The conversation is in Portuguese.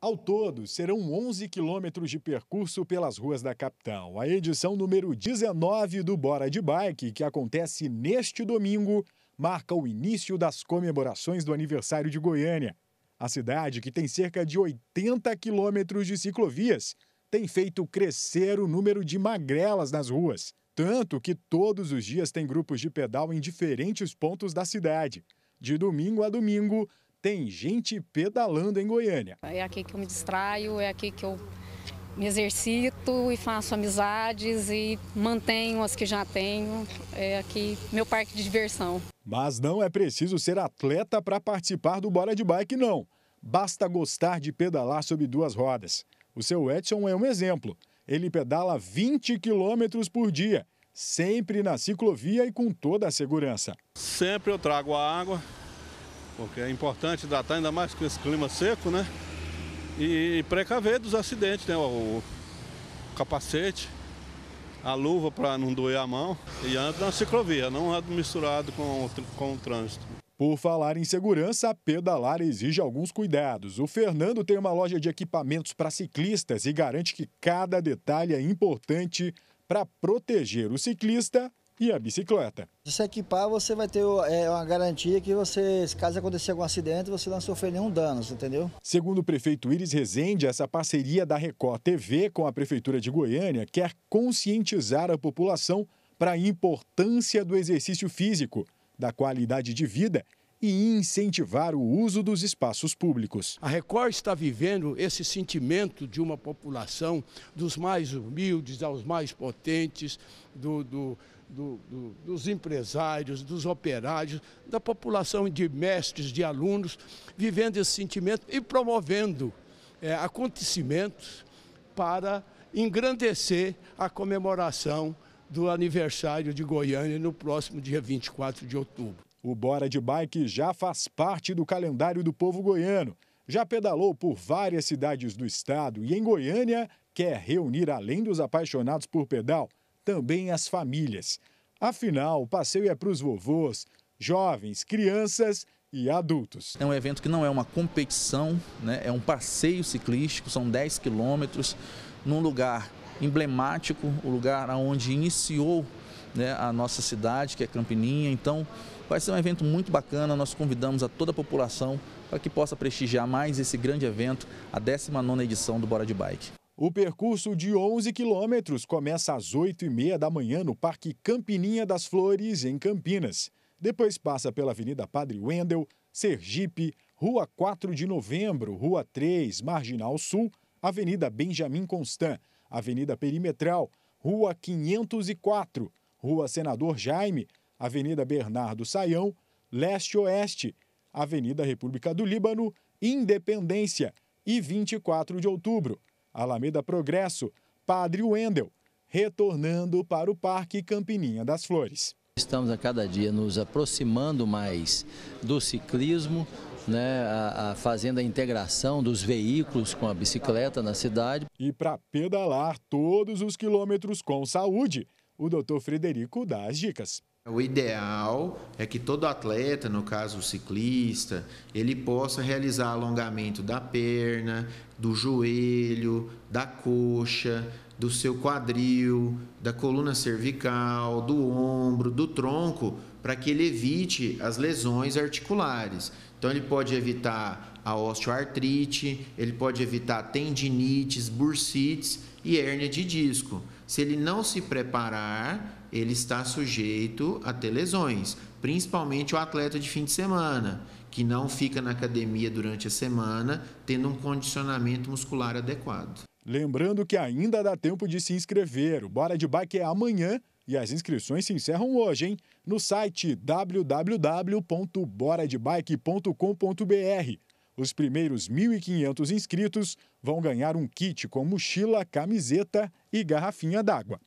Ao todo, serão 11 quilômetros de percurso pelas ruas da capital. A edição número 19 do Bora de Bike, que acontece neste domingo, marca o início das comemorações do aniversário de Goiânia. A cidade, que tem cerca de 80 quilômetros de ciclovias, tem feito crescer o número de magrelas nas ruas. Tanto que todos os dias tem grupos de pedal em diferentes pontos da cidade. De domingo a domingo, tem gente pedalando em Goiânia. É aqui que eu me distraio, é aqui que eu me exercito e faço amizades e mantenho as que já tenho. É aqui meu parque de diversão. Mas não é preciso ser atleta para participar do Bora de Bike, não. Basta gostar de pedalar sobre duas rodas. O seu Edson é um exemplo. Ele pedala 20 quilômetros por dia, sempre na ciclovia e com toda a segurança. Sempre eu trago a água, porque é importante hidratar, ainda mais com esse clima seco, né? E precaver dos acidentes, né? O capacete, a luva para não doer a mão e ando na ciclovia, não ando misturado com, com o trânsito. Por falar em segurança, pedalar exige alguns cuidados. O Fernando tem uma loja de equipamentos para ciclistas e garante que cada detalhe é importante para proteger o ciclista e a bicicleta. Se você equipar, você vai ter é, uma garantia que você, caso acontecer algum acidente, você não sofrer nenhum dano, entendeu? Segundo o prefeito Iris Rezende, essa parceria da Record TV com a Prefeitura de Goiânia quer conscientizar a população para a importância do exercício físico, da qualidade de vida e incentivar o uso dos espaços públicos. A Record está vivendo esse sentimento de uma população dos mais humildes aos mais potentes, do, do do, do, dos empresários, dos operários, da população de mestres, de alunos, vivendo esse sentimento e promovendo é, acontecimentos para engrandecer a comemoração do aniversário de Goiânia no próximo dia 24 de outubro. O Bora de Bike já faz parte do calendário do povo goiano. Já pedalou por várias cidades do estado e em Goiânia quer reunir, além dos apaixonados por pedal, também as famílias. Afinal, o passeio é para os vovôs, jovens, crianças e adultos. É um evento que não é uma competição, né? é um passeio ciclístico, são 10 quilômetros, num lugar emblemático, o lugar onde iniciou né, a nossa cidade, que é Campininha. Então, vai ser um evento muito bacana. Nós convidamos a toda a população para que possa prestigiar mais esse grande evento, a 19ª edição do Bora de Bike. O percurso de 11 quilômetros começa às 8h30 da manhã no Parque Campininha das Flores, em Campinas. Depois passa pela Avenida Padre Wendel, Sergipe, Rua 4 de Novembro, Rua 3, Marginal Sul, Avenida Benjamin Constant, Avenida Perimetral, Rua 504, Rua Senador Jaime, Avenida Bernardo Saião, Leste-Oeste, Avenida República do Líbano, Independência e 24 de Outubro. Alameda Progresso, Padre Wendel, retornando para o Parque Campininha das Flores. Estamos a cada dia nos aproximando mais do ciclismo, né, a, a, fazendo a integração dos veículos com a bicicleta na cidade. E para pedalar todos os quilômetros com saúde, o doutor Frederico dá as dicas. O ideal é que todo atleta, no caso o ciclista, ele possa realizar alongamento da perna, do joelho, da coxa, do seu quadril, da coluna cervical, do ombro, do tronco, para que ele evite as lesões articulares. Então ele pode evitar a osteoartrite, ele pode evitar tendinites, bursites e hérnia de disco. Se ele não se preparar, ele está sujeito a ter lesões, principalmente o atleta de fim de semana, que não fica na academia durante a semana, tendo um condicionamento muscular adequado. Lembrando que ainda dá tempo de se inscrever. O Bora de Bike é amanhã e as inscrições se encerram hoje, hein? No site www.boradebike.com.br. Os primeiros 1.500 inscritos vão ganhar um kit com mochila, camiseta e garrafinha d'água.